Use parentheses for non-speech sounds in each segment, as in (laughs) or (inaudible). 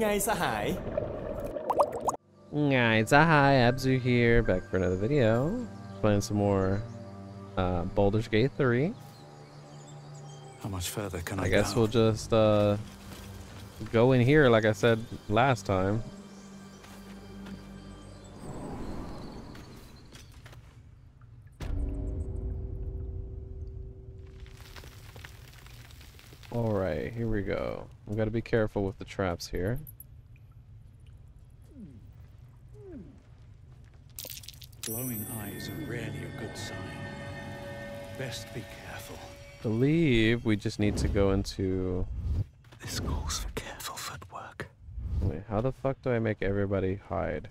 ไงสหาย Guys, hi, Abzu here, back for another video. Playing some more uh, Baldur's Gate 3. How much further can I, I guess go? we'll just uh, go in here, like I said last time. Be careful with the traps here. Glowing eyes are rarely a good sign. Best be careful. believe we just need to go into... This calls for careful footwork. Wait, how the fuck do I make everybody hide?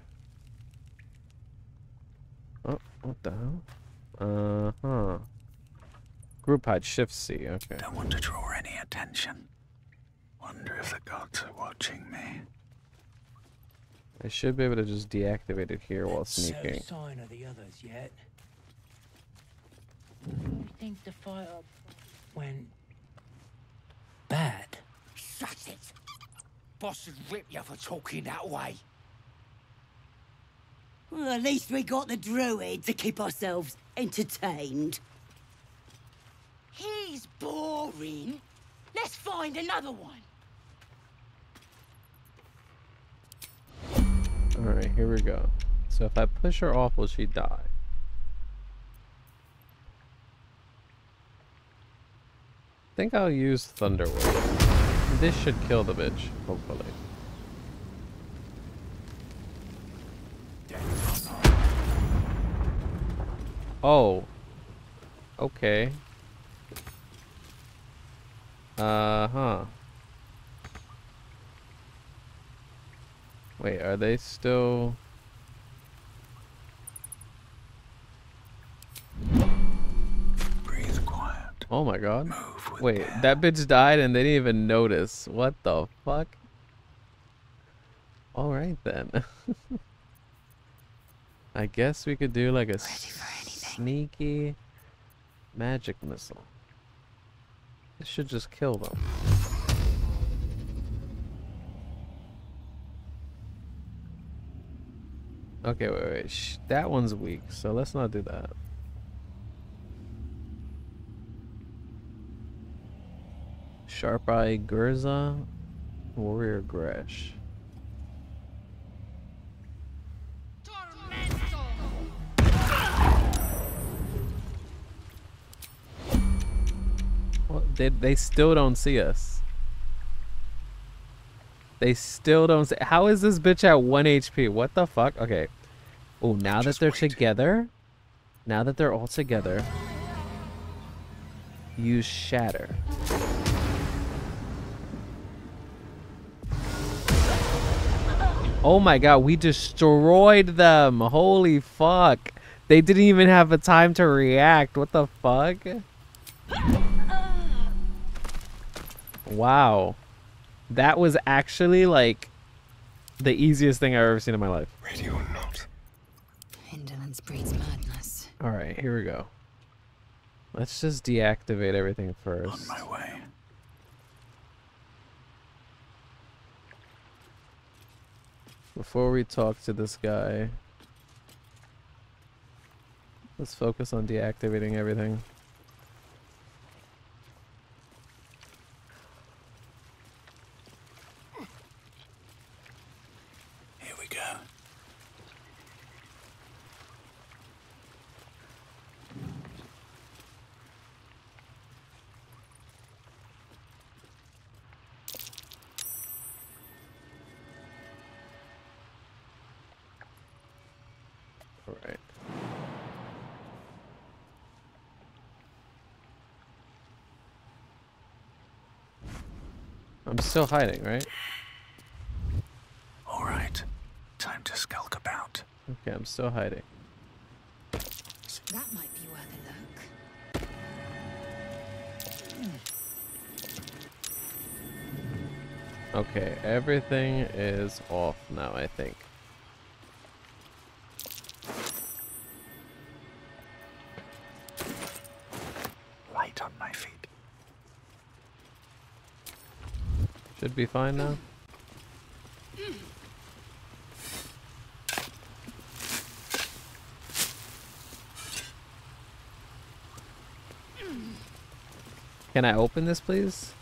Oh, what the hell? Uh-huh. Group hide, shift C, okay. Don't want to draw any attention. Wonder if the gods are watching me. I should be able to just deactivate it here while sneaking. No sneaking. sign of the others yet. You think the fight up went bad? Shut it! Boss would rip you for talking that way. Well, at least we got the druid to keep ourselves entertained. He's boring. Let's find another one. Alright, here we go. So if I push her off, will she die? I think I'll use Thunder Wave. This should kill the bitch, hopefully. Oh. Okay. Uh-huh. Wait, are they still... Breathe quiet. Oh my god. Move with Wait, care. that bitch died and they didn't even notice. What the fuck? Alright then. (laughs) I guess we could do like a sneaky magic missile. This should just kill them. Okay, wait, wait. Shh, that one's weak, so let's not do that. Sharp Eye Gurza, Warrior Gresh. What? They, they still don't see us. They still don't see. How is this bitch at 1 HP? What the fuck? Okay. Oh, now that they're wait. together, now that they're all together, use Shatter. Oh my god, we destroyed them. Holy fuck. They didn't even have a time to react. What the fuck? Wow. That was actually like the easiest thing I've ever seen in my life. Ready or not? Indolence breeds madness. Alright, here we go. Let's just deactivate everything On first. my way. Before we talk to this guy, let's focus on deactivating everything. Here we go. Alright. I'm still hiding, right? All right. Time to skulk about. Okay, I'm still hiding. That might be worth a look. Okay, everything is off now, I think. Should be fine now. Can I open this, please?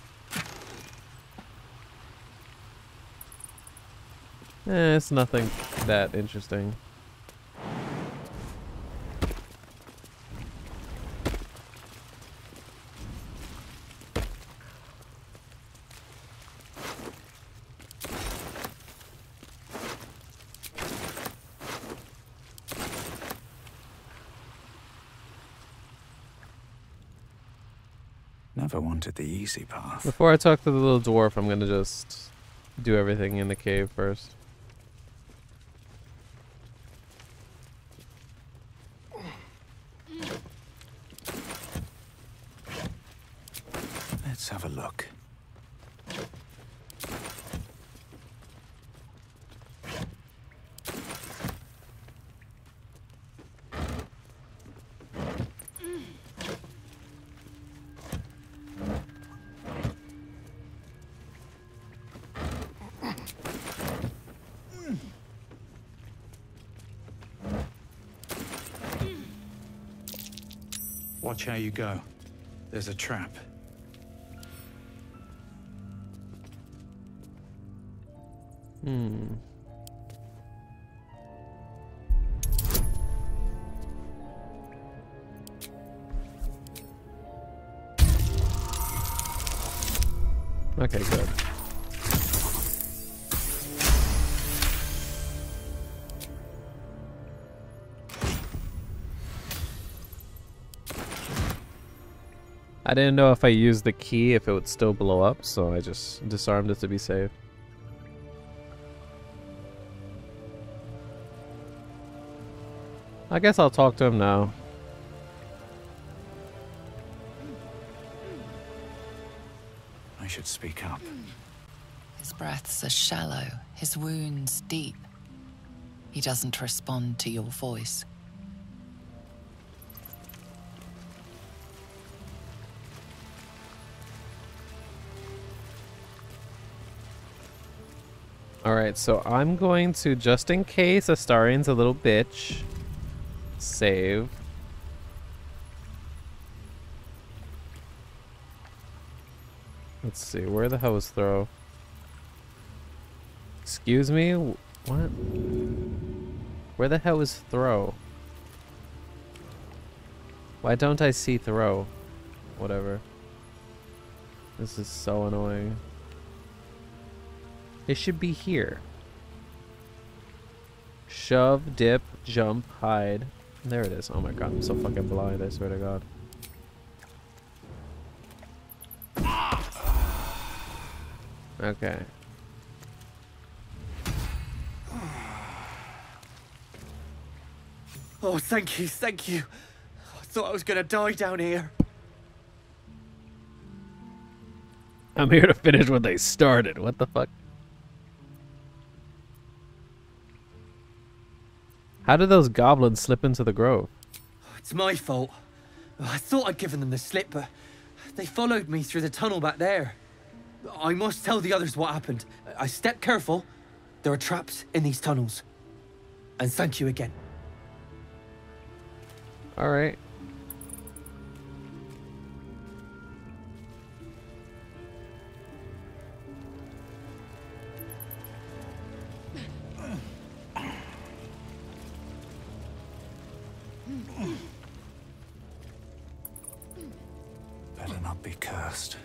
Eh, it's nothing that interesting. Never wanted the easy path. Before I talk to the little dwarf, I'm gonna just do everything in the cave first. Watch how you go. There's a trap. Hmm. Okay, good. I didn't know if I used the key if it would still blow up, so I just disarmed it to be safe. I guess I'll talk to him now. I should speak up. His breaths are shallow, his wounds deep. He doesn't respond to your voice. Alright, so I'm going to, just in case Astarion's a little bitch, save. Let's see, where the hell is throw? Excuse me? What? Where the hell is throw? Why don't I see throw? Whatever. This is so annoying. It should be here. Shove, dip, jump, hide. There it is. Oh my god, I'm so fucking blind, I swear to god. Okay. Oh, thank you, thank you. I thought I was gonna die down here. I'm here to finish what they started. What the fuck? How did those goblins slip into the grove? It's my fault. I thought I'd given them the slip, but they followed me through the tunnel back there. I must tell the others what happened. I stepped careful. There are traps in these tunnels. And thank you again. Alright. Better be cursed.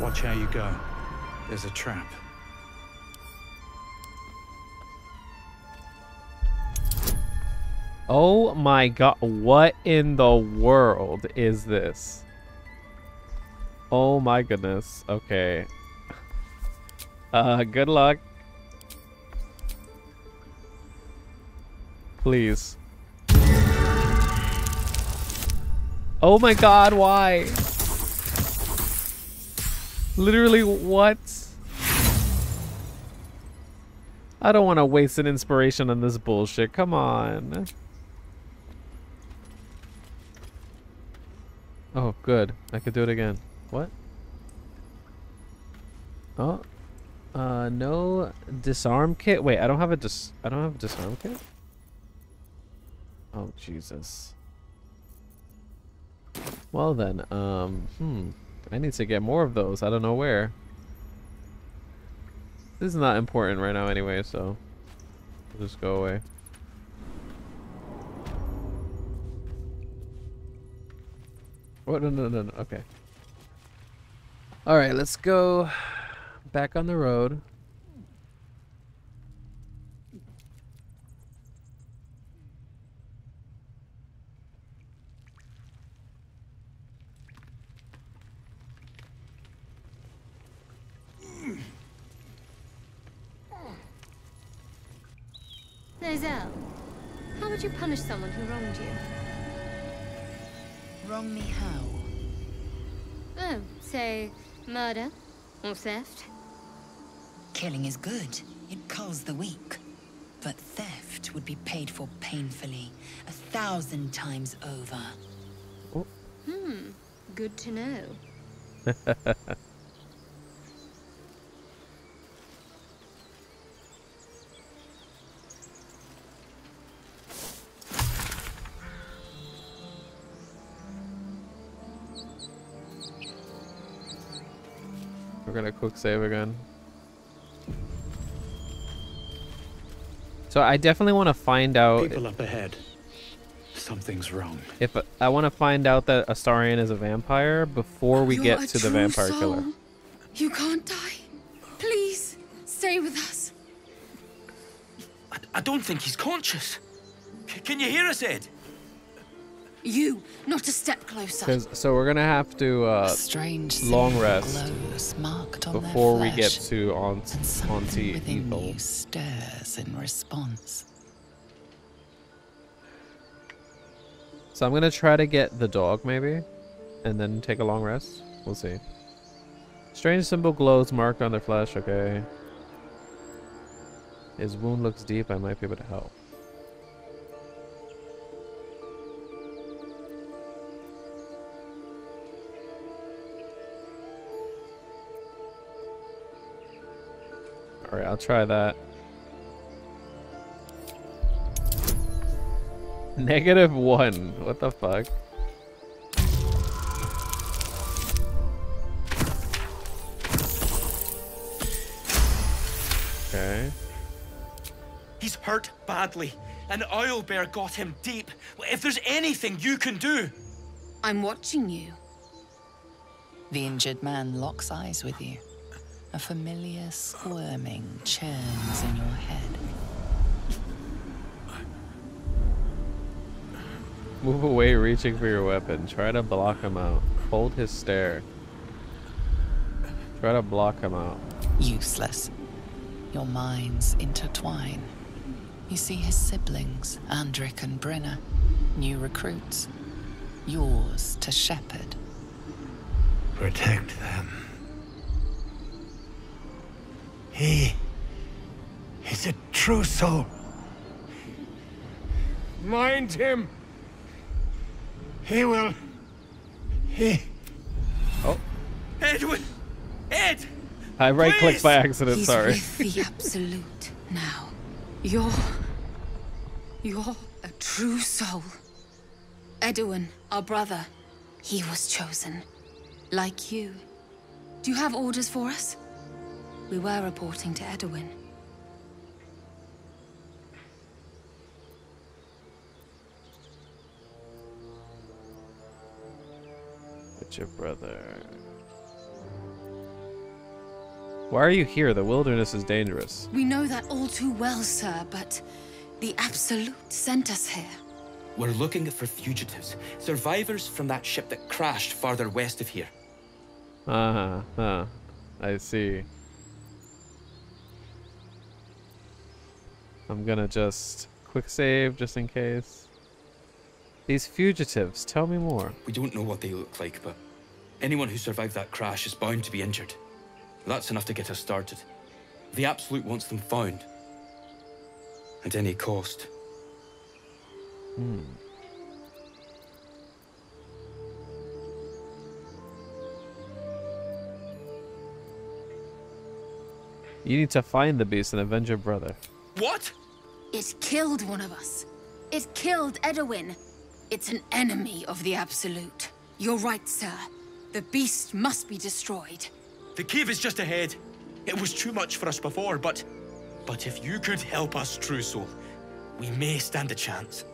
Watch how you go. There's a trap. Oh my god, what in the world is this? Oh my goodness. Okay. Uh, good luck. Please. Oh my god, why? Literally, what? I don't want to waste an inspiration on this bullshit. Come on. Oh, good. I could do it again. What? Oh. Uh, no disarm kit. Wait, I don't have a dis. I don't have a disarm kit. Oh Jesus. Well then, um, hmm. I need to get more of those. I don't know where. This is not important right now anyway, so we'll just go away. Oh, no, no, no, no. Okay. All right, let's go back on the road. Nozel, how would you punish someone who wronged you? Wrong me how? Oh, say, murder or theft? Killing is good. It culls the weak. But theft would be paid for painfully, a thousand times over. Hmm, good to know. We're gonna quick save again. So I definitely want to find out People up ahead. Something's wrong. if I want to find out that Astarion is a vampire before we You're get to the vampire soul. killer. You can't die. Please, stay with us. I, I don't think he's conscious. C- can you hear us, Ed? You, not a step closer. So we're gonna have to uh, Strange long rest marked on before we get to on and Auntie within Ethel. you stirs in response. So I'm gonna try to get the dog maybe, and then take a long rest. We'll see. Strange symbol glows marked on their flesh. Okay. His wound looks deep. I might be able to help. Alright, I'll try that. Negative one. What the fuck? Okay. He's hurt badly, and Owlbear got him deep. If there's anything you can do, I'm watching you. The injured man locks eyes with you. A familiar squirming churns in your head. Move away, reaching for your weapon. Try to block him out. Hold his stare. Try to block him out. Useless. Your minds intertwine. You see his siblings, Andrick and Brinna, new recruits. Yours to shepherd. protect them. He is a true soul. Mind him. He will. He. Oh. Edwin! Ed! I right clicked by accident, He's sorry. with the absolute now. You're. You're a true soul. Edwin, our brother, he was chosen. Like you. Do you have orders for us? We were reporting to Edwin. It's your brother. Why are you here? The wilderness is dangerous. We know that all too well, sir, but the Absolute sent us here. We're looking for fugitives, survivors from that ship that crashed farther west of here. Uh-huh. Huh. I see. I'm gonna just quick save just in case. These fugitives, tell me more. We don't know what they look like, but anyone who survived that crash is bound to be injured. That's enough to get us started. The Absolute wants them found. At any cost. Hmm. You need to find the beast and avenge your brother. What? It killed one of us. It killed Edwin. It's an enemy of the Absolute. You're right, sir. The beast must be destroyed. The cave is just ahead. It was too much for us before, but... But if you could help us, True Soul, we may stand a chance.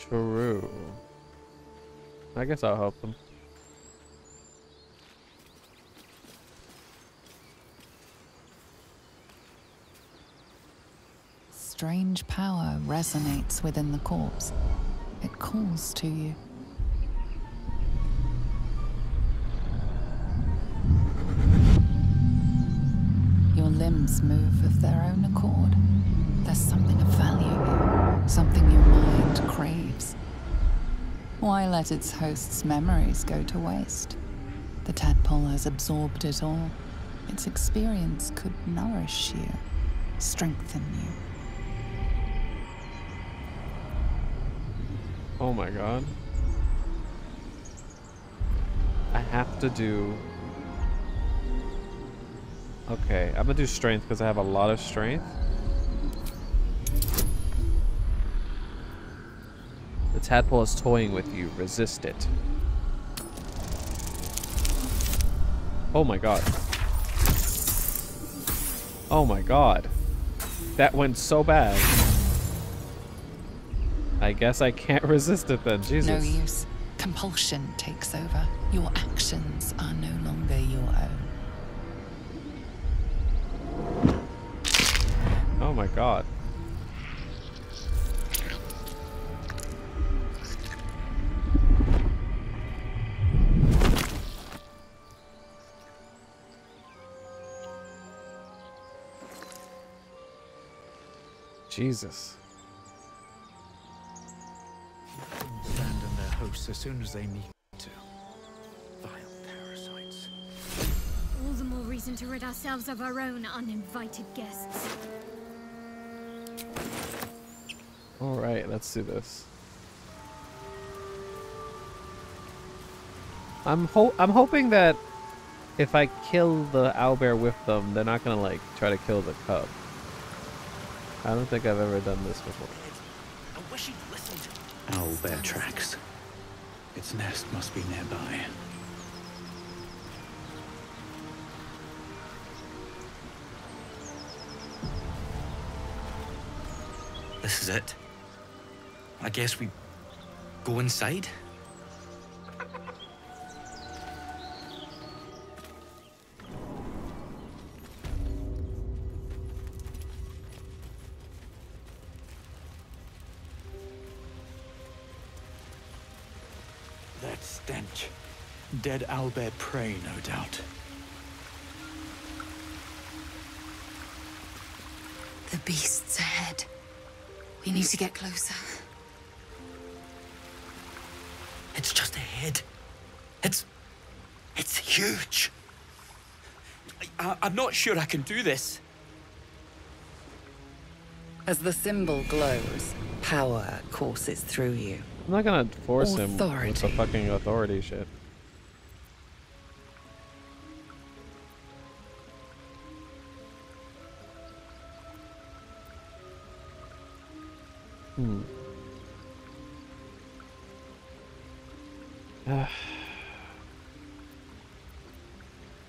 True. I guess I'll help them. Strange power resonates within the corpse. It calls to you. Your limbs move of their own accord. There's something of value here, something your mind craves. Why let its host's memories go to waste? The tadpole has absorbed it all. Its experience could nourish you, strengthen you. Oh my god. I have to do... Okay, I'm gonna do strength because I have a lot of strength. The tadpole is toying with you. Resist it. Oh my god. Oh my god. That went so bad. I guess I can't (laughs) resist it then. Jesus. No use. Compulsion takes over. Your actions are no longer your own. Oh my god. Jesus. Abandon as soon as they need to. Vile parasites. All the more reason to rid ourselves of our own uninvited guests. All right, let's do this. I'm ho I'm hoping that if I kill the owlbear with them, they're not gonna like try to kill the cub. I don't think I've ever done this before. I wish he'd listened. Owlbear tracks. Its nest must be nearby. This is it. I guess we go inside? Dead owlbear prey, no doubt. The beast's ahead. We need to get closer. It's just ahead. It's. It's huge. I, I, I'm not sure I can do this. As the symbol glows, power courses through you. I'm not gonna force him with the Authority. fucking authority shit.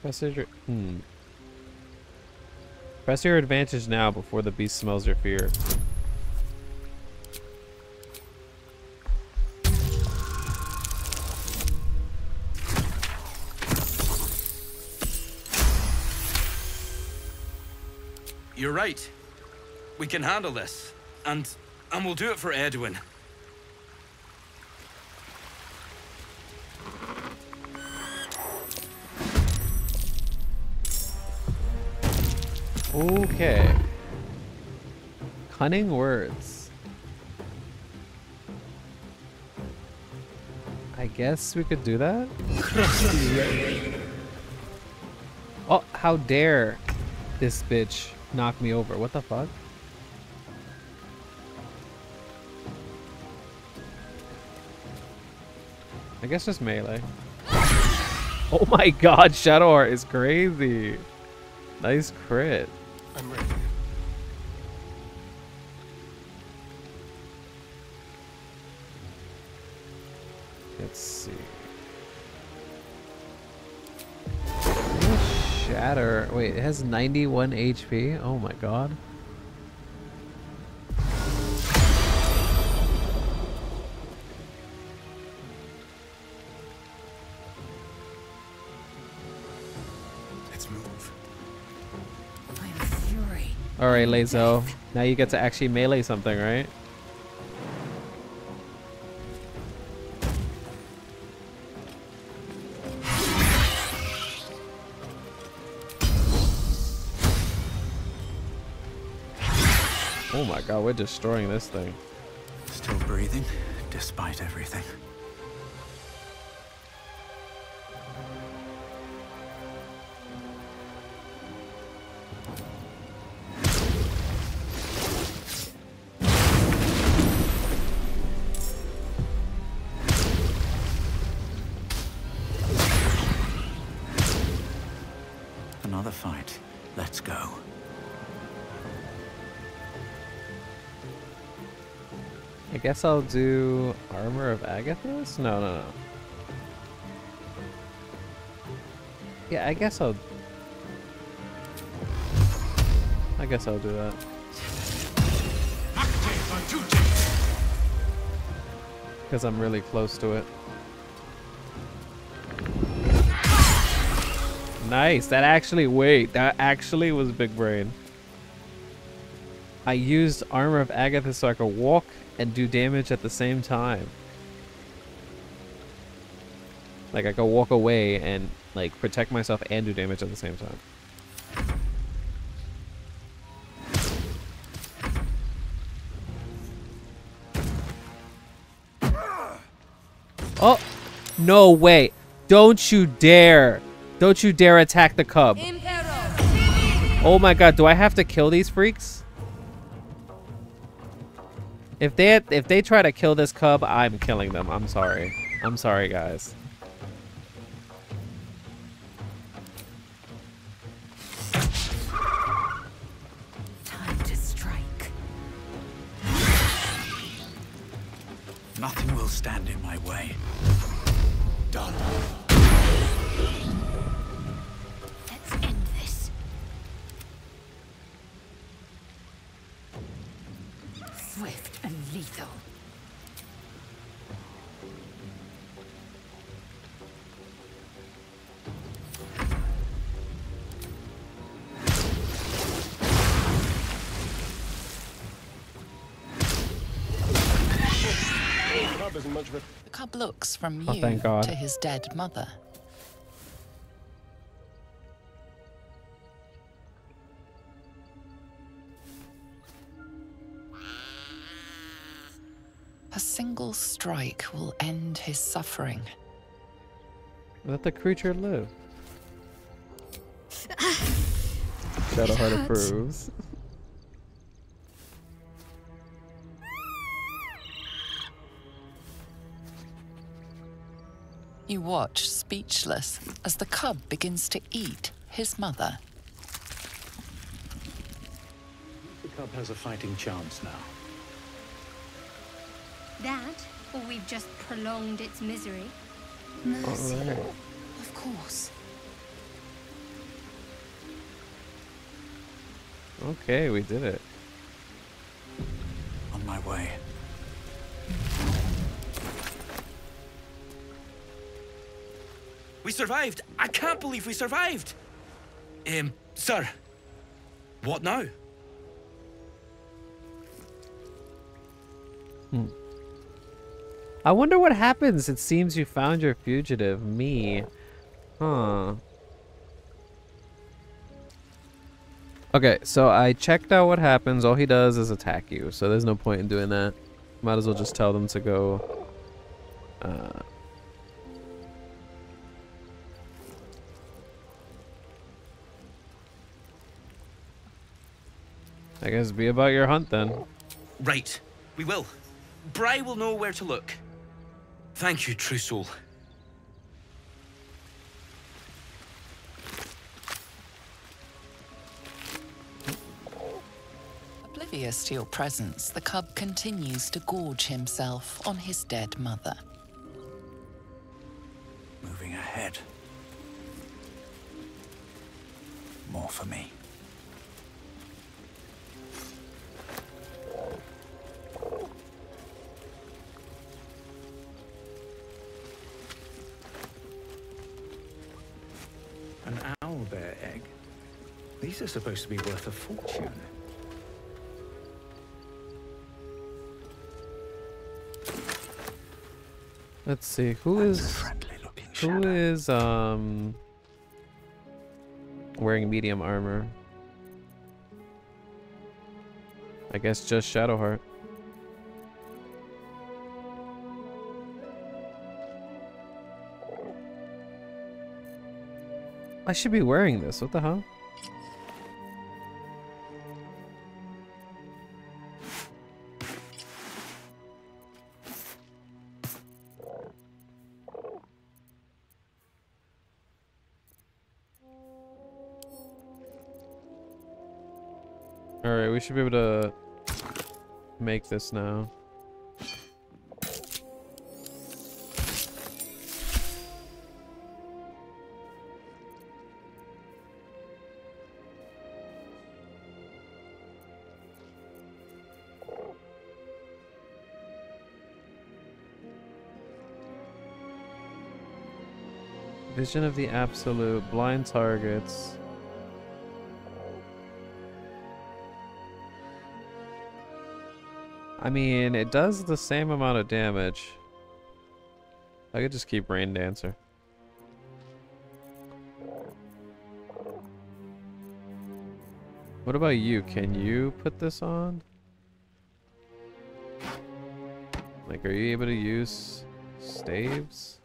Press your hmm. Press your advantage now before the beast smells your fear. You're right. We can handle this. And. and we'll do it for Edwin. Okay. Cunning words. I guess we could do that? (laughs) Oh, how dare this bitch knock me over. What the fuck? I guess just melee. (laughs) Oh my god, Shadowheart is crazy. Nice crit. I'm ready. Let's see. Shatter. Wait, it has 91 HP? Oh my god. Alright, Lae'zel. Now you get to actually melee something, right? Oh my god, we're destroying this thing. Still breathing, despite everything. Guess I'll do Armor of Agathys? No, no, no. Yeah, I guess I'll... I guess I'll do that. Because I'm really close to it. Nice. That actually, wait, that actually was big brain. I used Armor of Agathys so I could walk and do damage at the same time. Like I could walk away and like protect myself and do damage at the same time. Oh! No, wait. Don't you dare. Don't you dare attack the cub. Oh my god, do I have to kill these freaks? If they if they try to kill this cub, I'm killing them. I'm sorry. I'm sorry, guys. Time to strike. Nothing will stand in my way. Done. Let's end this. Swift and lethal. Cub much of a The cub looks from Oh, you thank God. to his dead mother. A single strike will end his suffering. Let the creature live. Shadowheart hurts. approves. You watch, speechless, as the cub begins to eat his mother. The cub has a fighting chance now. That, or we've just prolonged its misery. Mercy. Alright. Of course. Okay, we did it. On my way. We survived! I can't believe we survived! Um, sir, what now? I wonder what happens. It seems you found your fugitive. Me. Huh. Okay, so I checked out what happens. All he does is attack you, so there's no point in doing that. Might as well just tell them to go. Uh, I guess be about your hunt then. Right, we will. Bry will know where to look. Thank you, True Soul. Oblivious to your presence, the cub continues to gorge himself on his dead mother. Moving ahead. More for me. An owlbear egg? These are supposed to be worth a fortune. Let's see. Who is who is um wearing medium armor? I guess just Shadowheart. I should be wearing this. What the hell? Alright, we should be able to make this now. Vision of the Absolute, blind targets. I mean, it does the same amount of damage. I could just keep Rain Dancer. What about you? Can you put this on? Like, are you able to use staves?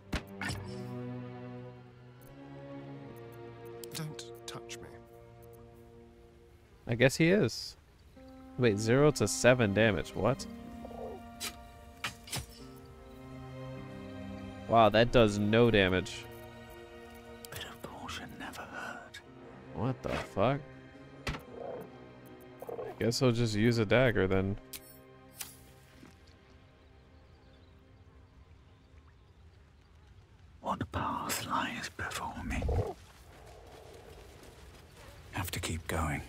I guess he is. Wait, 0 to 7 damage. What? Wow, that does no damage. Bit of caution never hurt. What the fuck? I Guess I'll just use a dagger then. What path lies before me? Have to keep going.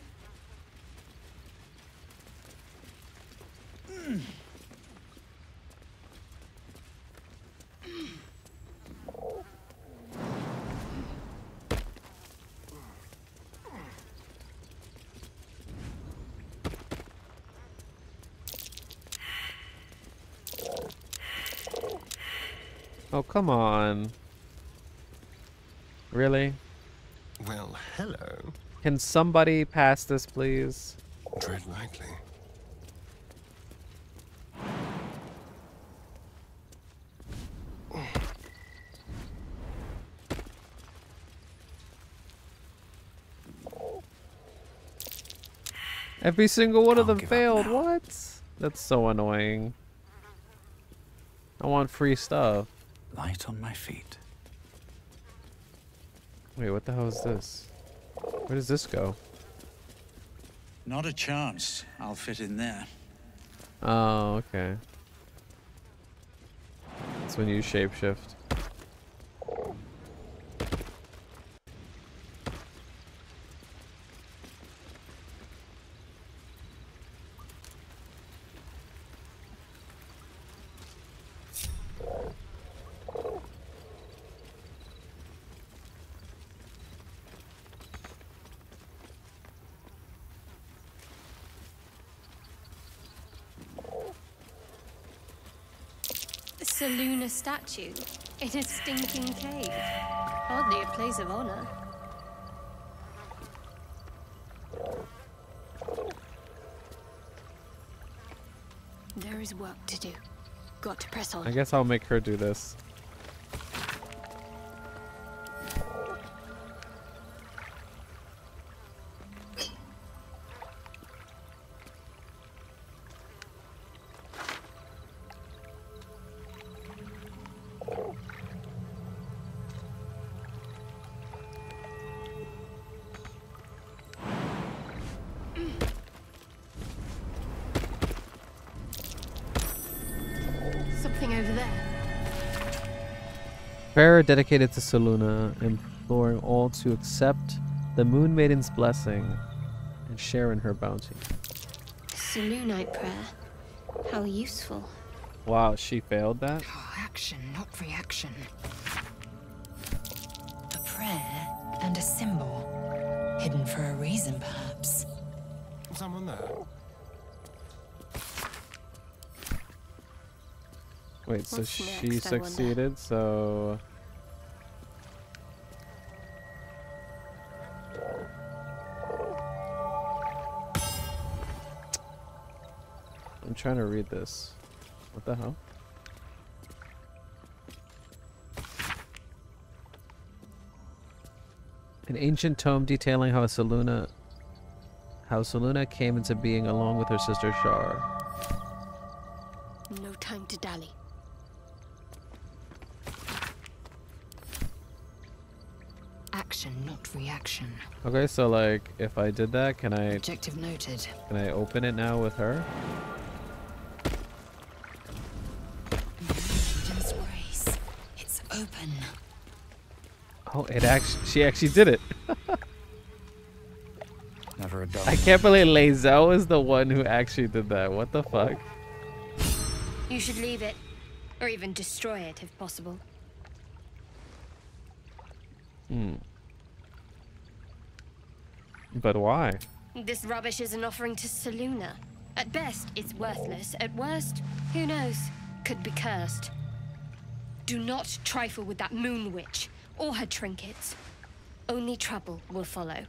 Oh, come on. Really? Well, hello. Can somebody pass this, please? Tread lightly. Every single one of them failed. What? That's so annoying. I want free stuff. Light on my feet. Wait, what the hell is this? Where does this go? Not a chance. I'll fit in there. Oh, okay. That's when you shapeshift. Selûne statue in a stinking cave. Hardly a place of honor. There is work to do. Got to press on. I guess I'll make her do this. Prayer dedicated to Selûne, imploring all to accept the Moon Maiden's blessing and share in her bounty. Selunite prayer. How useful. Wow, she failed that? Oh, Action, not reaction. A prayer and a symbol. Hidden for a reason, perhaps. Someone there? Wait, so What's she next, I succeeded, so... I'm trying to read this. What the hell? An ancient tome detailing how Saluna how Selûne came into being along with her sister Shar. No time to dally. Action, not reaction. Okay, so like if I did that, can I Objective noted. can I open it now with her? Maiden's grace. It's open. Oh, it actually she actually did it. (laughs) Never a dull. I can't believe Lae'zel is the one who actually did that. What the fuck? You should leave it. Or even destroy it if possible. Hmm. But why? This rubbish is an offering to Selûne. At best, it's worthless. At worst, who knows? Could be cursed. Do not trifle with that moon witch or her trinkets. Only trouble will follow.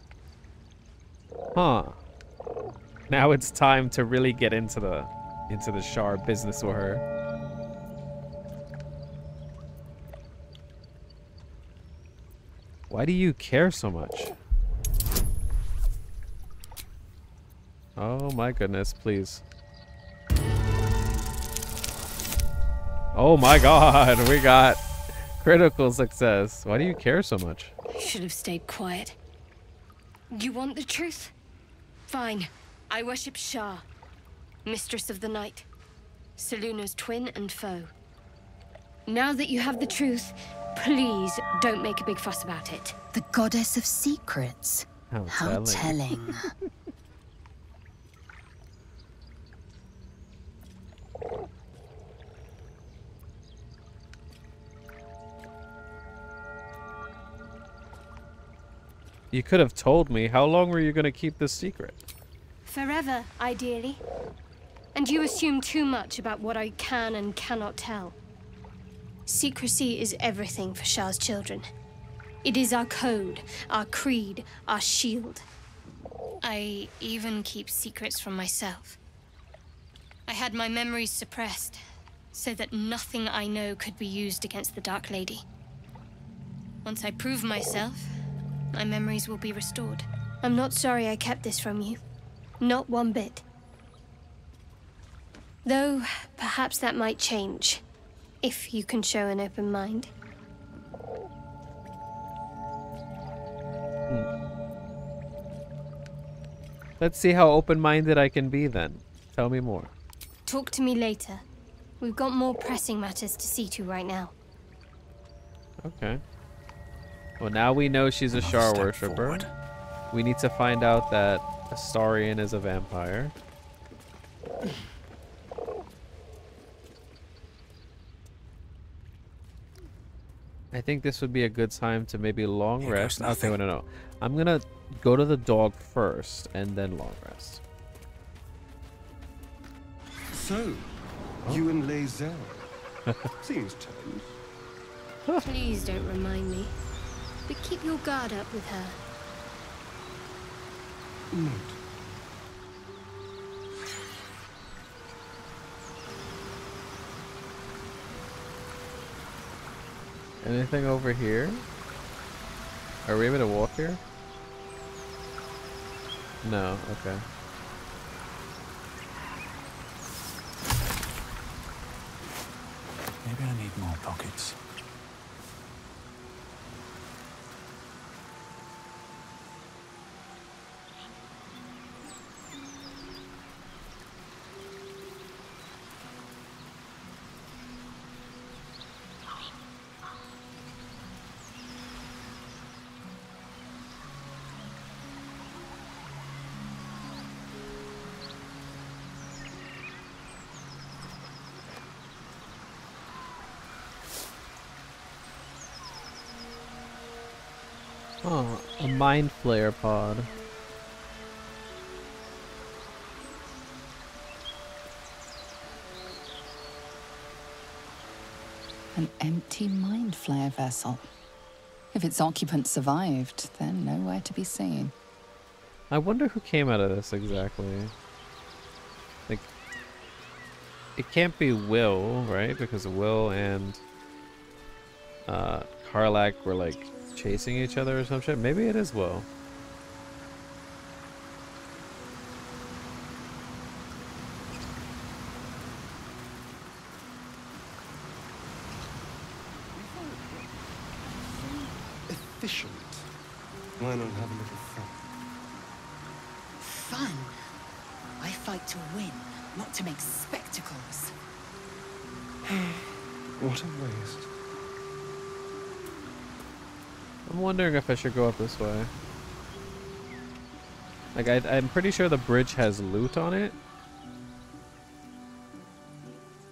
Huh. Now it's time to really get into the into the Shar business with her. Why do you care so much? Oh my goodness, please. Oh my (laughs) god, we got critical success. Why do you care so much? Should have stayed quiet. You want the truth? Fine. I worship Shar, mistress of the night, Selûne's twin and foe. Now that you have the truth, please don't make a big fuss about it. The goddess of secrets. How How telling. telling. (laughs) You could have told me. How long were you going to keep this secret? Forever, ideally. And you assume too much about what I can and cannot tell. Secrecy is everything for Shar's children. It is our code, our creed, our shield. I even keep secrets from myself. I had my memories suppressed, so that nothing I know could be used against the Dark Lady. Once I prove myself, my memories will be restored. I'm not sorry I kept this from you. Not one bit. Though, perhaps that might change. If you can show an open mind. Hmm. Let's see how open-minded I can be then. Tell me more. Talk to me later. We've got more pressing matters to see to right now. Okay. Well, now we know she's a Shar worshipper. We need to find out that Astarion is a vampire. I think this would be a good time to maybe long rest. Okay, wait, no, no. I'm gonna go to the dog first and then long rest. So, you and Lae'zel. (laughs) Seems tense. Please don't remind me. But keep your guard up with her. Note. Anything over here? Are we able to walk here? No, okay. Maybe I need more pockets. Oh, a mind flayer pod. An empty mind flayer vessel. If its occupant survived, they're nowhere to be seen. I wonder who came out of this exactly. Like, it can't be Will, right? Because Will and uh, Karlach were like chasing each other or some shit. Maybe it is Will. Efficient. I'm wondering if I should go up this way. Like, I, I'm pretty sure the bridge has loot on it.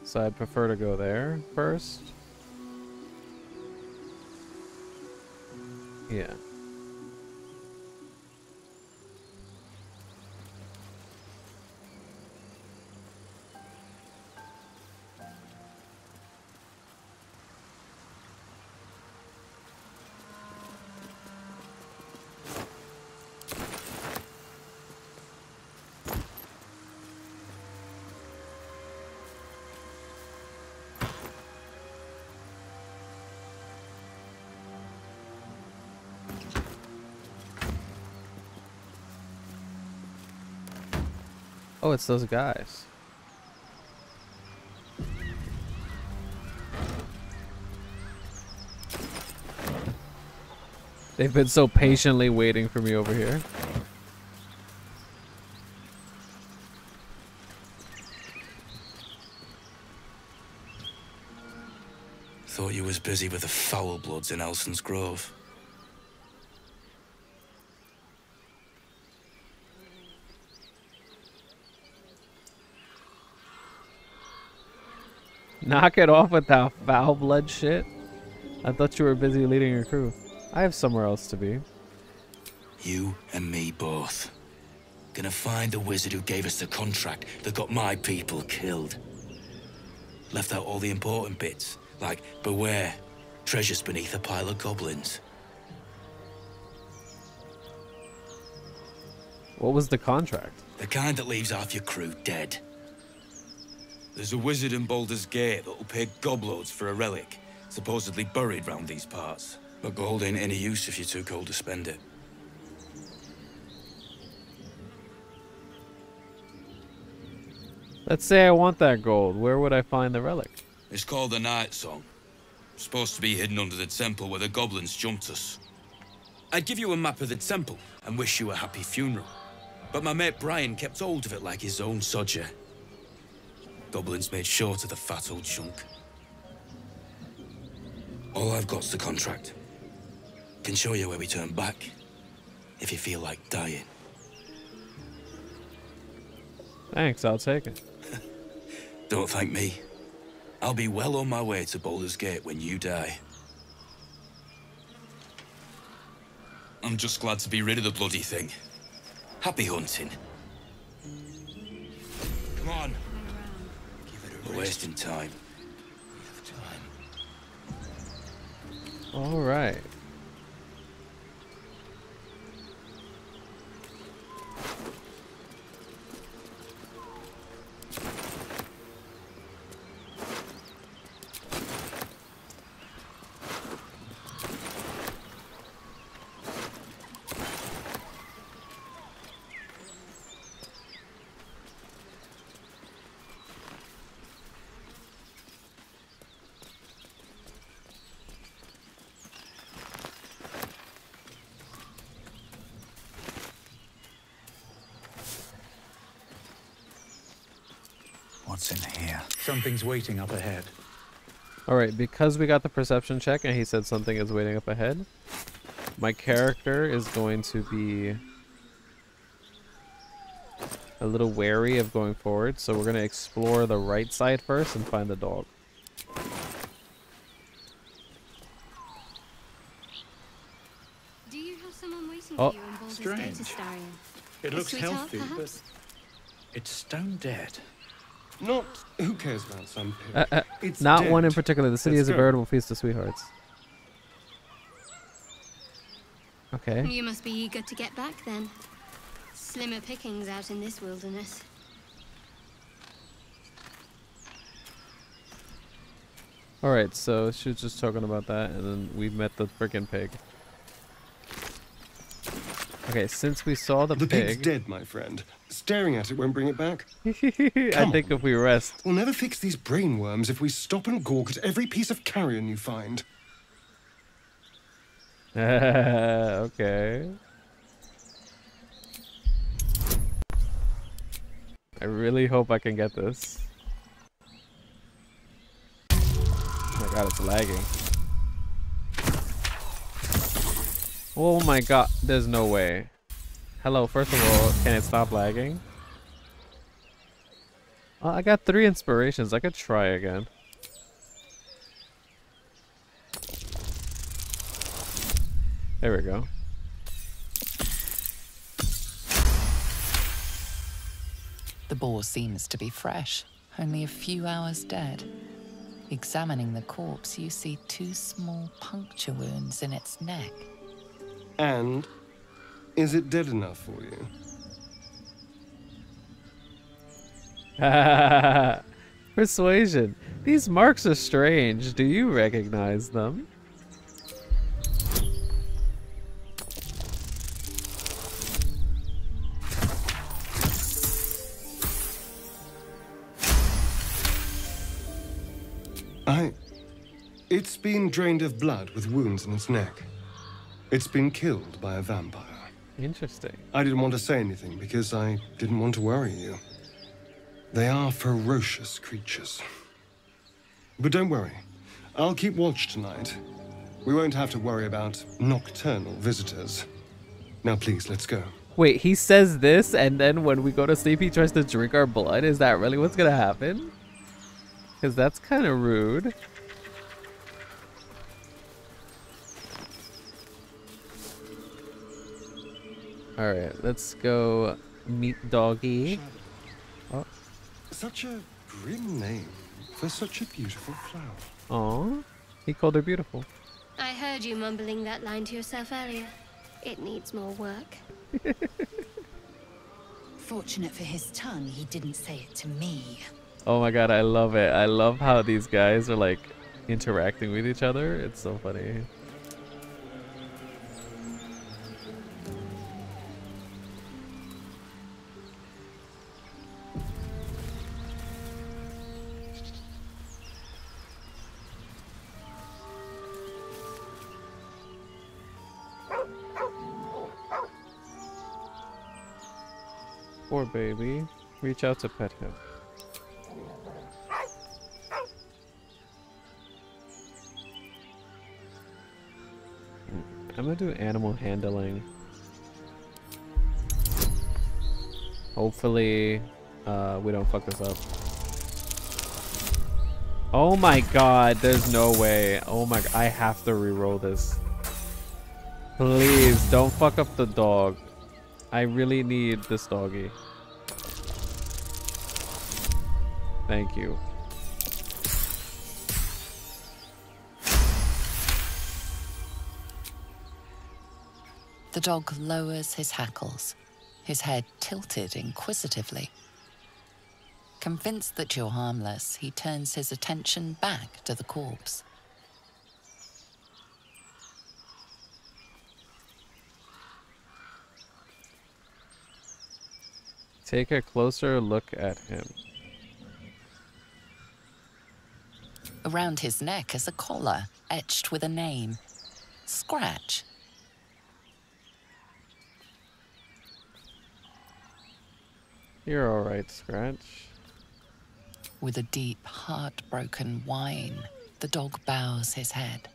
So I'd prefer to go there first. Oh, it's those guys. They've been so patiently waiting for me over here. Thought you was busy with the foul bloods in Elson's Grove. Knock it off with that foul blood shit. I thought you were busy leading your crew. I have somewhere else to be. You and me both. Gonna find the wizard who gave us the contract that got my people killed. Left out all the important bits, like beware, treasures beneath a pile of goblins. What was the contract? The kind that leaves half your crew dead. There's a wizard in Baldur's Gate that'll pay gobloads for a relic, supposedly buried round these parts. But gold ain't any use if you're too cold to spend it. Let's say I want that gold. Where would I find the relic? It's called the Night Song. Supposed to be hidden under the temple where the goblins jumped us. I'd give you a map of the temple and wish you a happy funeral. But my mate Brian kept hold of it like his own sodger. Goblins made short of the fat old chunk. All I've got's the contract. Can show you where we turn back, if you feel like dying. Thanks, I'll take it. (laughs) Don't thank me. I'll be well on my way to Baldur's Gate when you die. I'm just glad to be rid of the bloody thing. Happy hunting. Come on. Wasting time. All right. What's in here? Something's waiting up ahead. Alright, because we got the perception check and he said something is waiting up ahead, my character is going to be a little wary of going forward, so we're going to explore the right side first and find the dog. Do you have someone waiting Oh. for you in Baldur's Strange. Gate, It looks sweetheart, healthy, but it's stone dead. Not. Who cares about some pig? Uh, uh, It's not one in particular. The city Let's is a go. veritable feast of sweethearts. Okay. You must be eager to get back then. Slimmer pickings out in this wilderness. Alright, so she was just talking about that, and then we met the freaking pig. Okay, since we saw the, The pig's dead, my friend. Staring at it won't bring it back. (laughs) I think if we rest. We'll never fix these brain worms if we stop and gawk at every piece of carrion you find. (laughs) okay. I really hope I can get this. Oh my god, it's lagging. Oh my god, there's no way. Hello, first of all, can it stop lagging? Oh, I got three inspirations. I could try again. There we go. The boar seems to be fresh, only a few hours dead. Examining the corpse, you see two small puncture wounds in its neck. And is it dead enough for you? (laughs) Persuasion. These marks are strange. Do you recognize them? I. It's been drained of blood with wounds in its neck. It's been killed by a vampire. Interesting. I didn't want to say anything because I didn't want to worry you. They are ferocious creatures. But don't worry. I'll keep watch tonight. We won't have to worry about nocturnal visitors. Now, please, let's go. Wait, he says this, and then when we go to sleep, he tries to drink our blood? Is that really what's gonna happen? Because that's kind of rude. Alright, let's go meet Doggy. Oh, Such a grim name for such a beautiful flower. Oh, He called her beautiful. I heard you mumbling that line to yourself earlier. It needs more work. (laughs) Fortunate for his tongue, he didn't say it to me. Oh my god, I love it. I love how these guys are like interacting with each other. It's so funny. Baby. Reach out to pet him. I'm gonna do animal handling. Hopefully, uh, we don't fuck this up. Oh my god, there's no way. Oh my, I have to re-roll this. Please, don't fuck up the dog. I really need this doggy. Thank you. The dog lowers his hackles, his head tilted inquisitively. Convinced that you're harmless, he turns his attention back to the corpse. Take a closer look at him. Around his neck is a collar etched with a name Scratch. You're alright, Scratch. With a deep, heartbroken whine, the dog bows his head.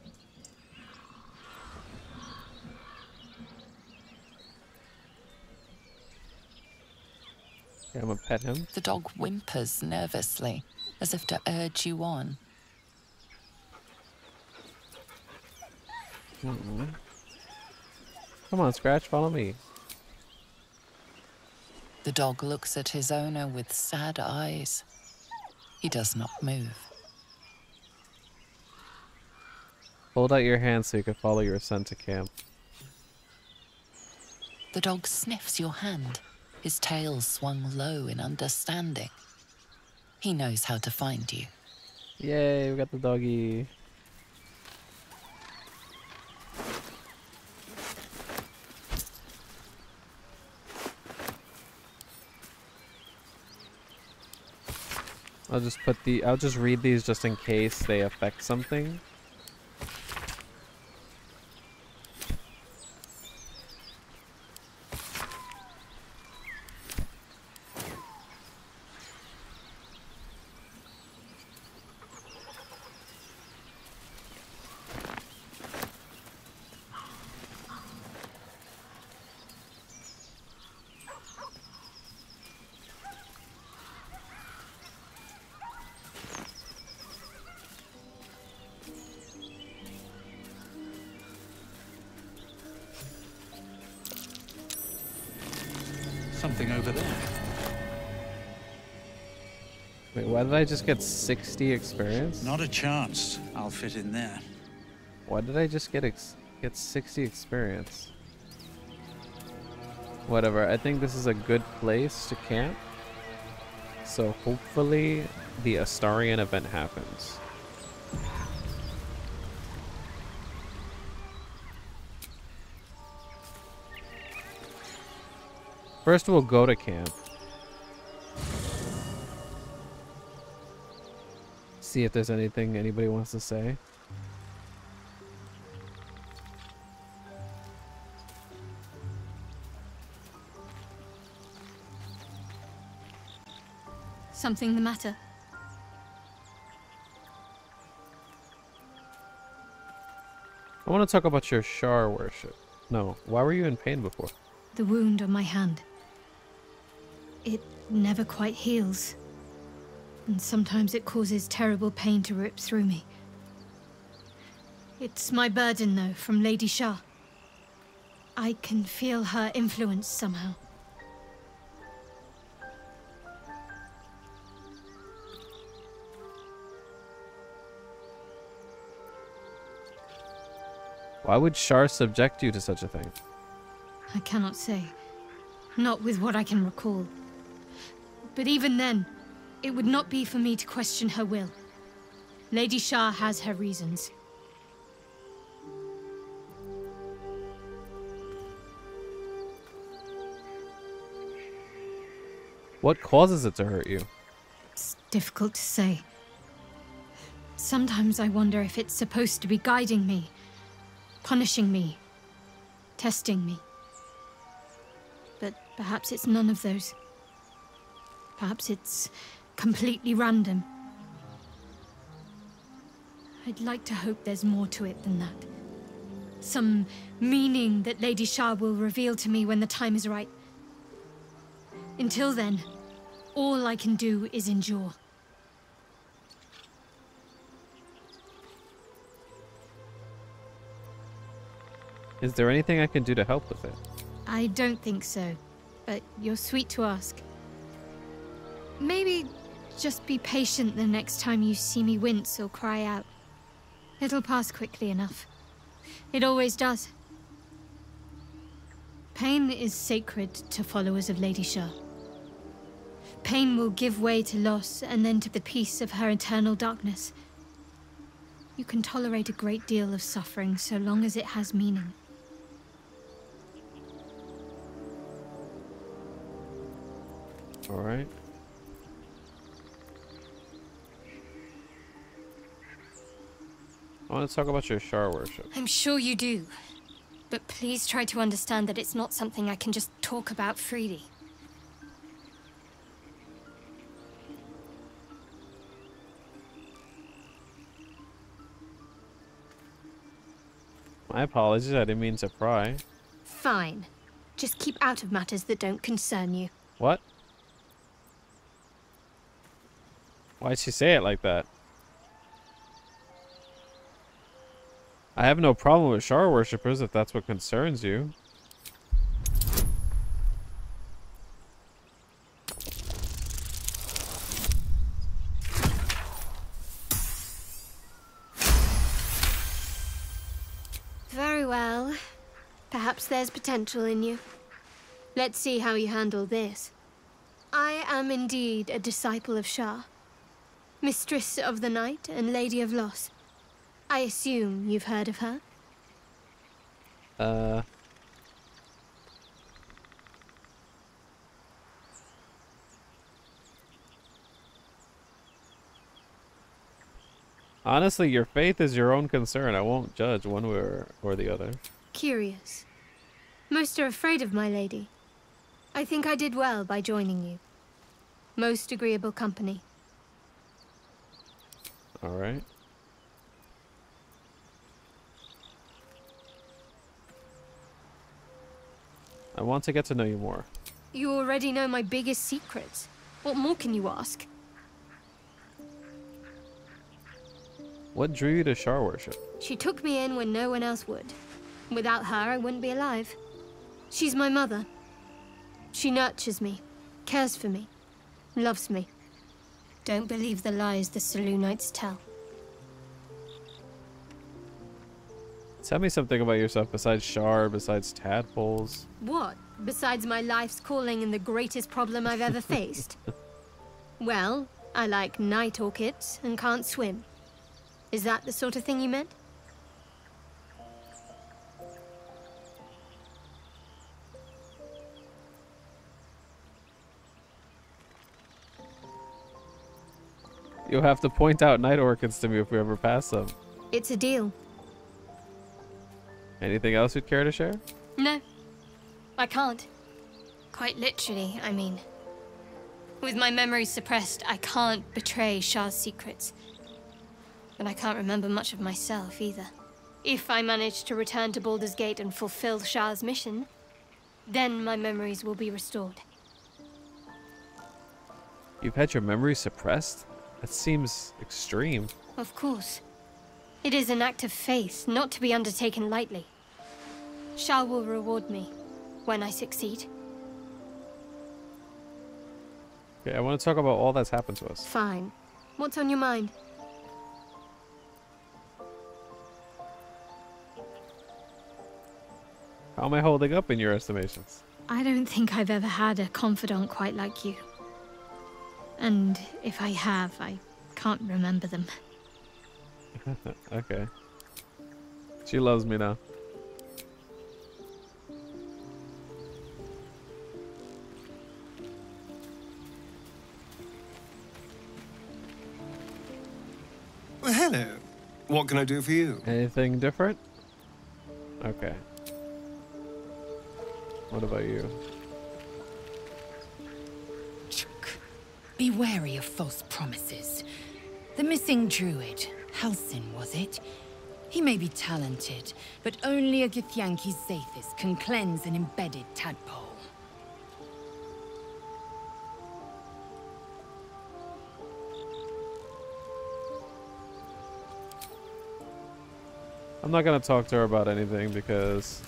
I'm gonna pet him. The dog whimpers nervously, as if to urge you on. Mm-mm. Come on, Scratch, follow me. The dog looks at his owner with sad eyes. He does not move. Hold out your hand so you can follow your son to camp. The dog sniffs your hand, his tail swung low in understanding. He knows how to find you. Yay, we got the doggy. I'll just put the, I'll just read these just in case they affect something. Something over there. Wait, why did I just get 60 experience? Not a chance. I'll fit in there. Why did I just get ex get 60 experience? Whatever, I think this is a good place to camp. So hopefully the Astarion event happens. First we'll go to camp. See if there's anything anybody wants to say. Something the matter? I want to talk about your Shar worship. No, why were you in pain before? The wound on my hand. It never quite heals. And sometimes it causes terrible pain to rip through me. It's my burden, though, from Lady Shar. I can feel her influence somehow. Why would Shar subject you to such a thing? I cannot say. Not with what I can recall. But even then, it would not be for me to question her will. Lady Shar has her reasons. What causes it to hurt you? It's difficult to say. Sometimes I wonder if it's supposed to be guiding me, punishing me, testing me. But perhaps it's none of those. Perhaps it's completely random. I'd like to hope there's more to it than that. Some meaning that Lady Shar will reveal to me when the time is right. Until then, all I can do is endure. Is there anything I can do to help with it? I don't think so, but you're sweet to ask. Maybe just be patient the next time you see me wince or cry out. It'll pass quickly enough. It always does. Pain is sacred to followers of Lady Shar. Pain will give way to loss and then to the peace of her eternal darkness. You can tolerate a great deal of suffering so long as it has meaning. All right. I want to talk about your Shar worship. I'm sure you do. But please try to understand that it's not something I can just talk about freely. My apologies, I didn't mean to pry. Fine. Just keep out of matters that don't concern you. What? Why'd she say it like that? I have no problem with Shar worshippers if that's what concerns you. Very well. Perhaps there's potential in you. Let's see how you handle this. I am indeed a disciple of Shar, mistress of the night and lady of loss. I assume you've heard of her? Uh. Honestly, your faith is your own concern. I won't judge one way or, or the other. Curious. Most are afraid of my lady. I think I did well by joining you. Most agreeable company. Alright. I want to get to know you more. You already know my biggest secret. What more can you ask? What drew you to Shar worship? She took me in when no one else would. Without her, I wouldn't be alive. She's my mother. She nurtures me, cares for me, loves me. Don't believe the lies the Selûnites tell. Tell me something about yourself besides Shar, besides tadpoles. What? Besides my life's calling and the greatest problem I've ever (laughs) faced? well, I like night orchids and can't swim. Is that the sort of thing you meant? You'll have to point out night orchids to me if we ever pass them. It's a deal. Anything else you'd care to share? No, I can't. Quite literally, I mean. With my memories suppressed, I can't betray Shar's secrets. But I can't remember much of myself either. If I manage to return to Baldur's Gate and fulfill Shar's mission, then my memories will be restored. You've had your memory suppressed? That seems extreme. Of course. It is an act of faith, not to be undertaken lightly. Shar will reward me when I succeed. Okay, I want to talk about all that's happened to us. Fine. What's on your mind? How am I holding up in your estimations? I don't think I've ever had a confidant quite like you. And if I have, I can't remember them. (laughs) okay. She loves me now. Well, hello. What can I do for you? Anything different? Okay. What about you? Chuck, Be wary of false promises. The missing druid, Halsin, was it? He may be talented, but only a Githyanki Zaith'isk can cleanse an embedded tadpole. I'm not gonna talk to her about anything because...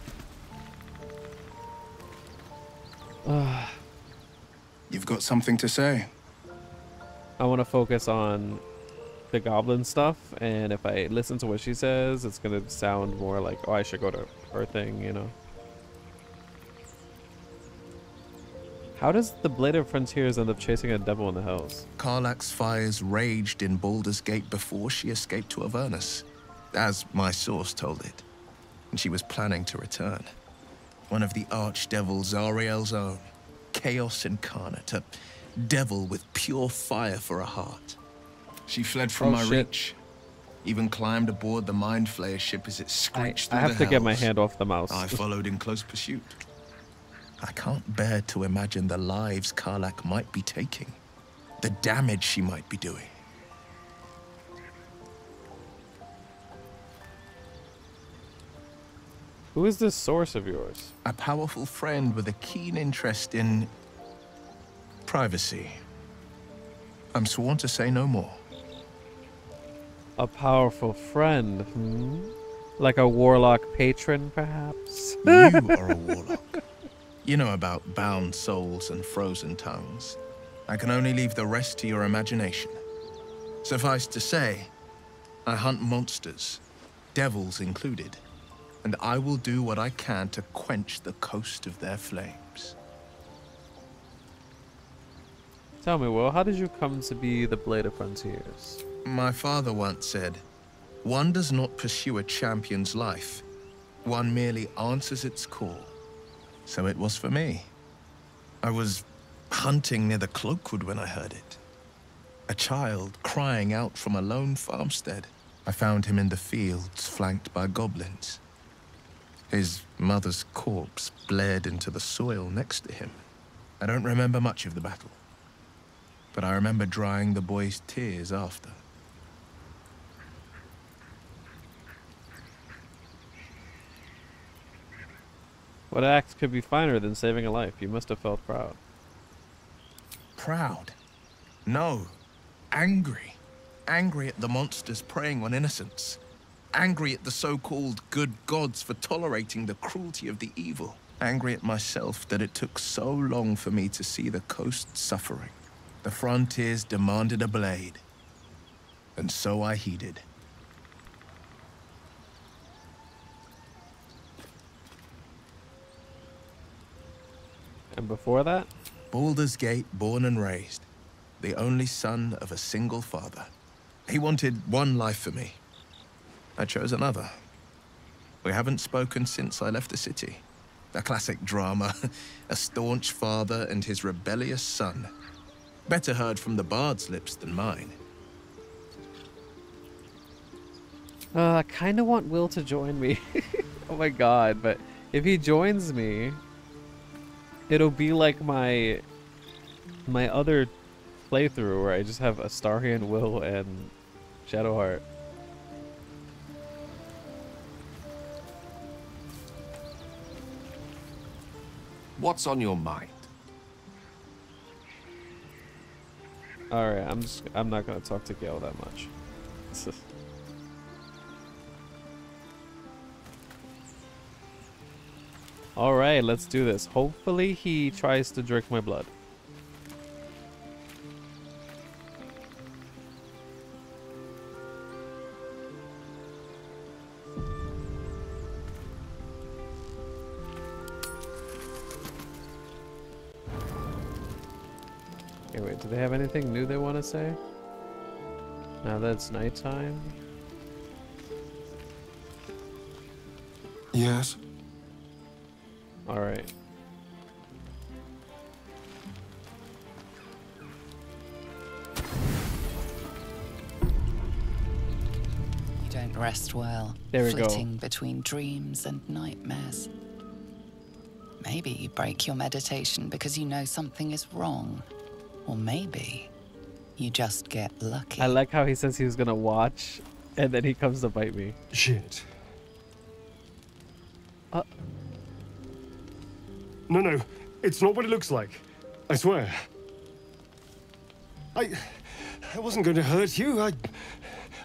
You've got something to say? I want to focus on the goblin stuff, and if I listen to what she says, it's gonna sound more like, oh, I should go to her thing, you know? How does the Blade of Frontiers end up chasing a devil in the hills? Karlach's fires raged in Baldur's Gate before she escaped to Avernus, as my source told it. And she was planning to return. One of the archdevil Zariel's own. Chaos incarnate, a devil with pure fire for a heart. She fled from Oh, my shit. reach. Even climbed aboard the Mind Flayer ship as it screeched I through have to get my hells. hand off the mouse. I followed in close pursuit. I can't bear to imagine the lives Karlach might be taking, the damage she might be doing. Who is this source of yours? A powerful friend with a keen interest in privacy. I'm sworn to say no more. A powerful friend, hmm? Like a warlock patron, perhaps? You are a (laughs) warlock. You know about bound souls and frozen tongues. I can only leave the rest to your imagination. Suffice to say, I hunt monsters, devils included. and I will do what I can to quench the coast of their flames. Tell me, Will, how did you come to be the Blade of Frontiers? My father once said, one does not pursue a champion's life. One merely answers its call. So it was for me. I was hunting near the Cloakwood when I heard it. A child crying out from a lone farmstead. I found him in the fields, flanked by goblins. His mother's corpse bled into the soil next to him. I don't remember much of the battle, but I remember drying the boy's tears after. What act could be finer than saving a life? You must have felt proud. Proud? No. Angry. Angry at the monsters preying on innocents. Angry at the so-called good gods for tolerating the cruelty of the evil. Angry at myself that it took so long for me to see the coast suffering. The frontiers demanded a blade. And so I heeded. And before that? Baldur's Gate, born and raised. The only son of a single father. He wanted one life for me. I chose another. We haven't spoken since I left the city. A classic drama. (laughs) a staunch father and his rebellious son. Better heard from the bard's lips than mine. Uh, I kind of want Will to join me. (laughs) oh my god, but if he joins me, it'll be like my my other playthrough where I just have Astarion, Will, and Shadowheart. What's on your mind? Alright, I'm just I'm not gonna talk to Gale that much. (laughs) Alright, let's do this. Hopefully he tries to drink my blood. Okay, wait, do they have anything new they want to say? Now that it's nighttime? Yes? Alright. You don't rest well. There we go. flitting between dreams and nightmares. Maybe you break your meditation because you know something is wrong. Or maybe you just get lucky. I like how he says he was gonna watch, and then he comes to bite me. Shit. No, no. It's not what it looks like. I swear. I... I wasn't going to hurt you. I...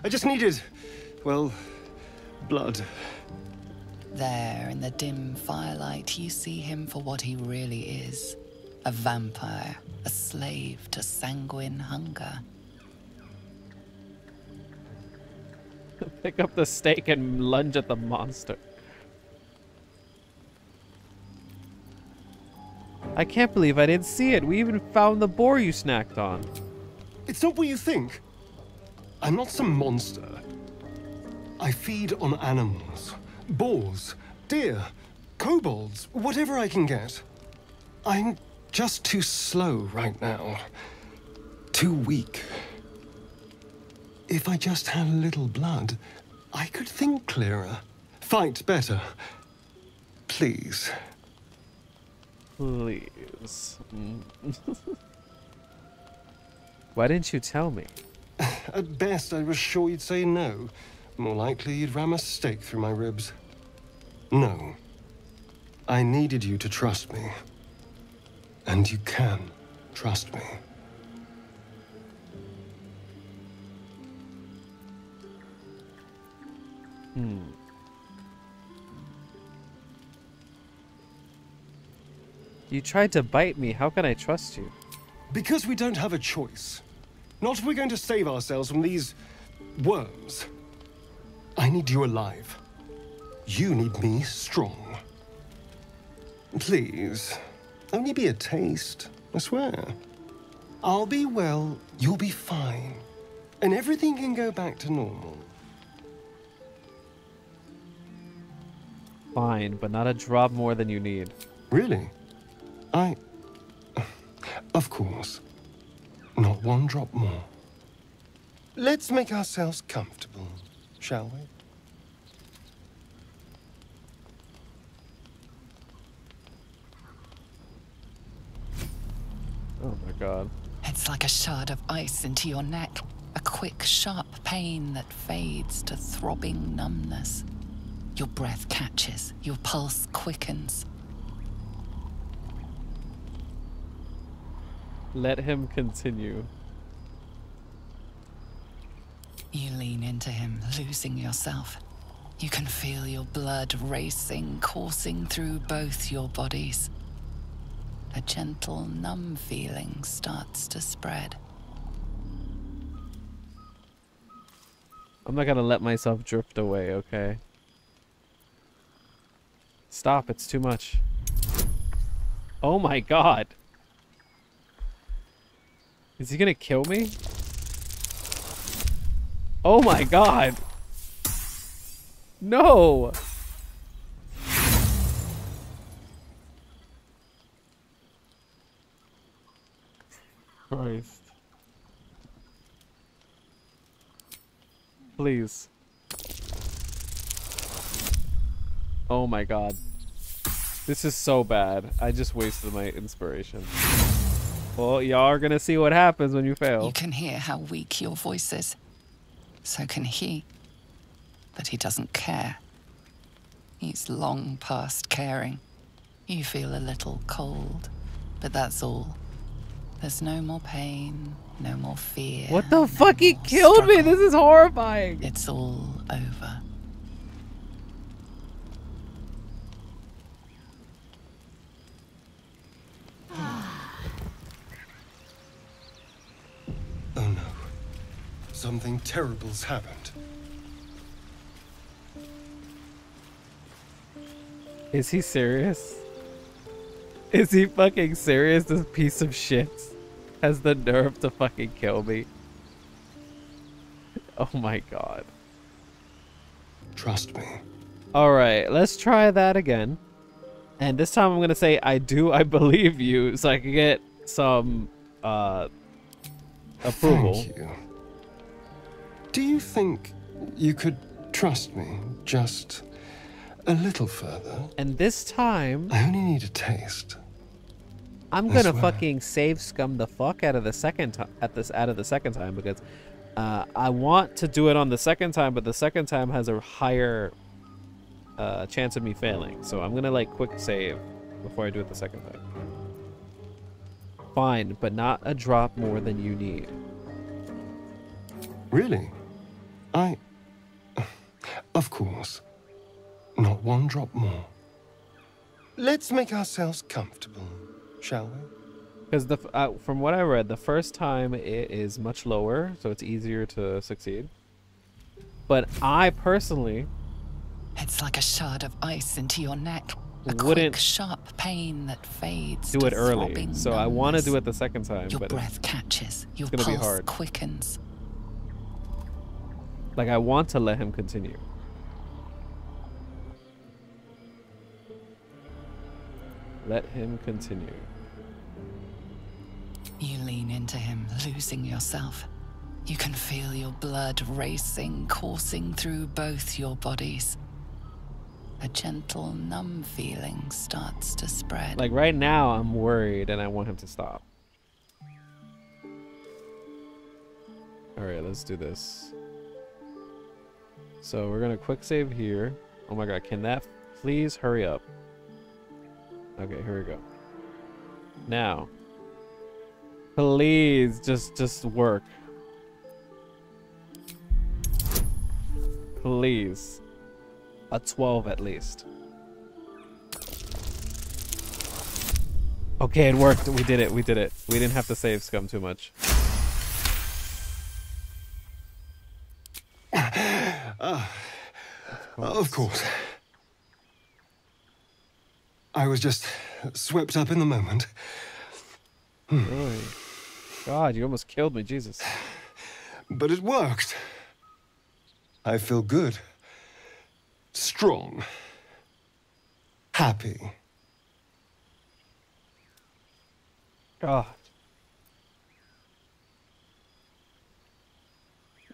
I just needed... Well... Blood. There, in the dim firelight, you see him for what he really is a vampire, a slave to sanguine hunger. Pick up the stake and lunge at the monster. I can't believe I didn't see it. We even found the boar you snacked on. It's not what you think. I'm not some monster. I feed on animals. Boars, deer, kobolds, whatever I can get. I'm just too slow right now. Too weak. If I just had a little blood, I could think clearer. Fight better. Please. Please. (laughs) Why didn't you tell me? (laughs) At best, I was sure you'd say no. More likely, you'd ram a stake through my ribs. No. I needed you to trust me. And you can trust me. Hmm. You tried to bite me. How can I trust you? Because we don't have a choice. Not if we're going to save ourselves from these worms. I need you alive. You need me strong. Please, only be a taste, I swear. I'll be well, you'll be fine, and everything can go back to normal. Fine, but not a drop more than you need. Really? I. Of course. Not one drop more. Let's make ourselves comfortable, shall we? Oh my god. It's like a shard of ice into your neck. A quick, sharp pain that fades to throbbing numbness. Your breath catches, your pulse quickens. Let him continue. You lean into him, losing yourself. You can feel your blood racing, coursing through both your bodies. A gentle, numb feeling starts to spread. I'm not gonna let myself drift away, okay? Stop, it's too much. Oh my god. Is he gonna kill me? Oh my god. No. Christ. Please. Oh my god. This is so bad. I just wasted my inspiration. Well, y'all are gonna see what happens when you fail. You can hear how weak your voice is. So can he. But he doesn't care. He's long past caring. You feel a little cold, but that's all. There's no more pain, no more fear. What the fuck? He killed me! This is horrifying! It's all over. Oh no. Something terrible's happened. Is he serious? Is he fucking serious? This piece of shit has the nerve to fucking kill me. (laughs) Oh my god. Trust me. Alright, let's try that again. And this time I'm gonna say I do I believe you so I can get some uh approval. Thank you. Do you think you could trust me just a little further? And this time I only need a taste. I'm I gonna swear. fucking save scum the fuck out of the second time at this out of the second time because uh, I want to do it on the second time, but the second time has a higher uh, chance of me failing. So I'm gonna like quick save before I do it the second time. Fine, but not a drop more than you need. Really? I. (sighs) Of course. Not one drop more. Let's make ourselves comfortable, shall we? Because the uh, from what I read, the first time it is much lower, so it's easier to succeed. But I personally It's like a shard of ice into your neck. A Wouldn't quick, sharp pain that fades. do it early. throbbing So I want to do it the second time, Your but breath catches. Your gonna be pulse hard. quickens. Like I want to let him continue. Let him continue. You lean into him, losing yourself. You can feel your blood racing, coursing through both your bodies. A gentle, numb feeling starts to spread. Like right now, I'm worried and I want him to stop. All right, let's do this. So we're gonna quick save here. Oh my god, can that please hurry up? Okay, here we go. Now, please just just work. Please, a 12 at least. Okay, it worked. We did it. We did it. We didn't have to save scum too much. Of course. I was just swept up in the moment. Hmm. Really? God, you almost killed me, Jesus. But it worked. I feel good. Strong. Happy. God.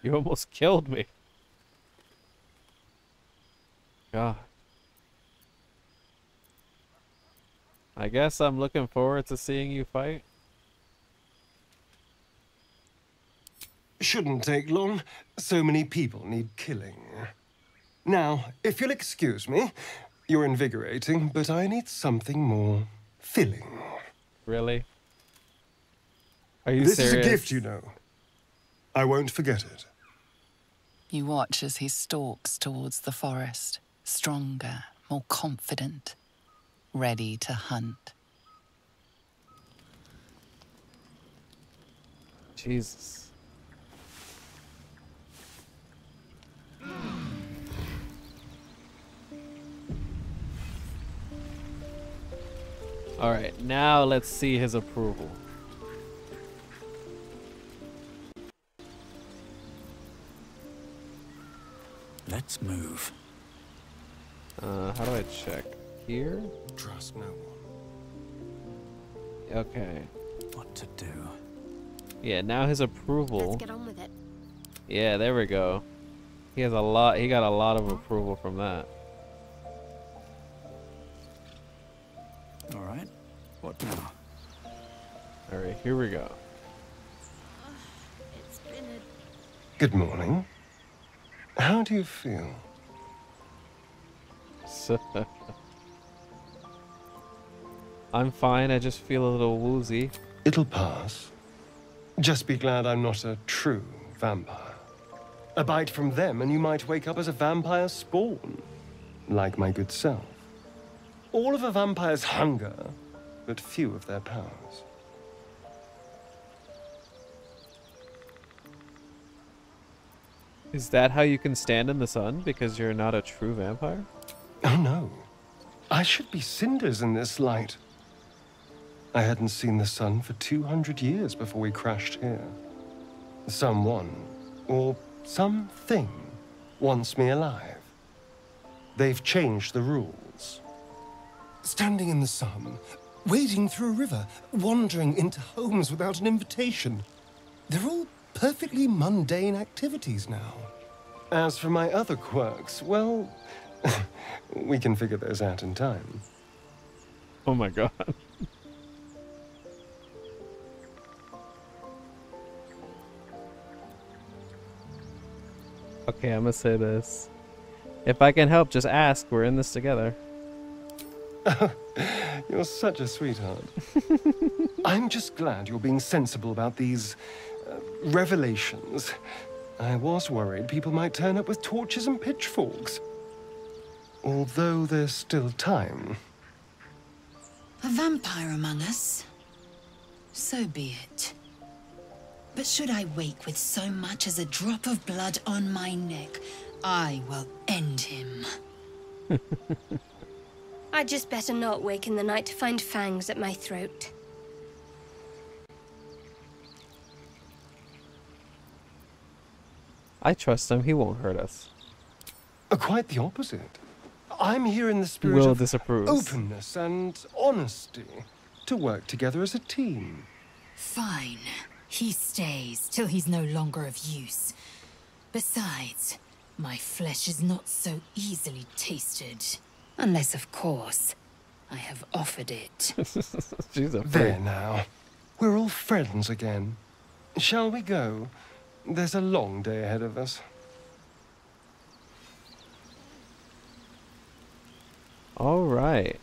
You almost killed me. God. I guess I'm looking forward to seeing you fight. Shouldn't take long. So many people need killing. Now, if you'll excuse me, you're invigorating, but I need something more filling. Really? Are you this serious? is a gift, you know. I won't forget it. You watch as he stalks towards the forest, stronger, more confident, ready to hunt. Jesus. All right, now let's see his approval. Let's move. Uh, how do I check? Here? Trust no one. Okay. What to do? Yeah, now his approval. Let's get on with it. Yeah, there we go. He has a lot. He got a lot of approval from that. All right. What now? All right, here we go. It's been a Good morning. How do you feel? (laughs) I'm fine. I just feel a little woozy. It'll pass. Just be glad I'm not a true vampire. A bite from them, and you might wake up as a vampire spawn, like my good self. All of a vampire's hunger, but few of their powers. Is that how you can stand in the sun? Because you're not a true vampire? Oh no. I should be cinders in this light. I hadn't seen the sun for 200 years before we crashed here. Someone, or something, wants me alive. They've changed the rules. Standing in the sun, wading through a river, wandering into homes without an invitation. They're all perfectly mundane activities now. As for my other quirks, well, (laughs) we can figure those out in time. Oh my god. (laughs) okay, I'm gonna say this. If I can help, just ask. We're in this together. (laughs) You're such a sweetheart. I'm just glad you're being sensible about these uh, revelations. I was worried people might turn up with torches and pitchforks. Although there's still time. A vampire among us? So be it. But should I wake with so much as a drop of blood on my neck, I will end him. (laughs) I'd just better not wake in the night to find fangs at my throat. I trust him. He won't hurt us. Uh, quite the opposite. I'm here in the spirit Wyll of disapproves. openness and honesty to work together as a team. Fine. He stays till he's no longer of use. Besides, my flesh is not so easily tasted. Unless, of course, I have offered it. (laughs) She's a There now. We're all friends again. Shall we go? There's a long day ahead of us. All right.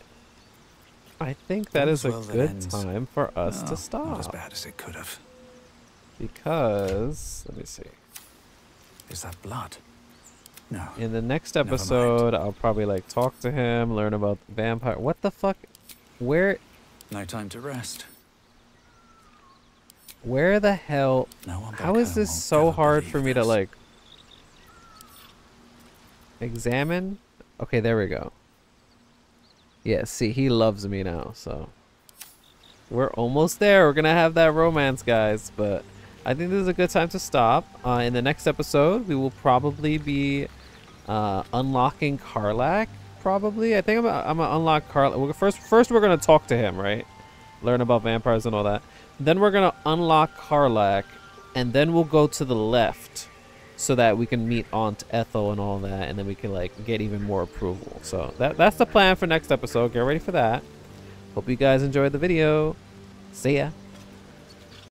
I think that is a well good time for us Oh, to stop. Not as bad as it could have. Because let me see. Is that blood? No. In the next episode, I'll probably like talk to him, learn about the vampire. What the fuck? Where? No time to rest. Where the hell? No How is this so hard for me to like examine? Okay, there we go. Yeah, see, he loves me now, so we're almost there. We're gonna have that romance, guys. But I think this is a good time to stop. Uh, in the next episode, we will probably be uh, unlocking Karlach. Probably, I think I'm I'm gonna unlock Karlach. First, first we're gonna talk to him, right? Learn about vampires and all that. Then we're gonna unlock Karlach. and then we'll go to the left so that we can meet Aunt Ethel and all that, and then we can like get even more approval. So that that's the plan for next episode. Get ready for that. Hope you guys enjoyed the video. See ya.